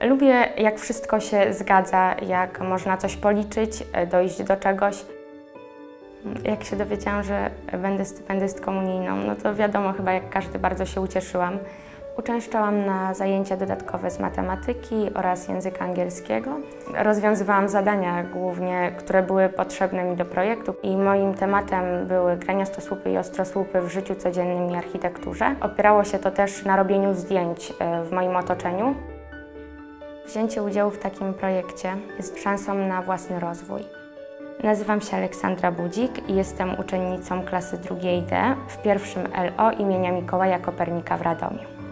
Lubię, jak wszystko się zgadza, jak można coś policzyć, e, dojść do czegoś. Jak się dowiedziałam, że będę stypendystką unijną, no to wiadomo, chyba jak każdy bardzo się ucieszyłam. Uczęszczałam na zajęcia dodatkowe z matematyki oraz języka angielskiego. Rozwiązywałam zadania głównie, które były potrzebne mi do projektu i moim tematem były graniostosłupy i ostrosłupy w życiu codziennym i architekturze. Opierało się to też na robieniu zdjęć e, w moim otoczeniu. Wzięcie udziału w takim projekcie jest szansą na własny rozwój. Nazywam się Aleksandra Budzik i jestem uczennicą klasy drugiej D w pierwszym LO imienia Mikołaja Kopernika w Radomiu.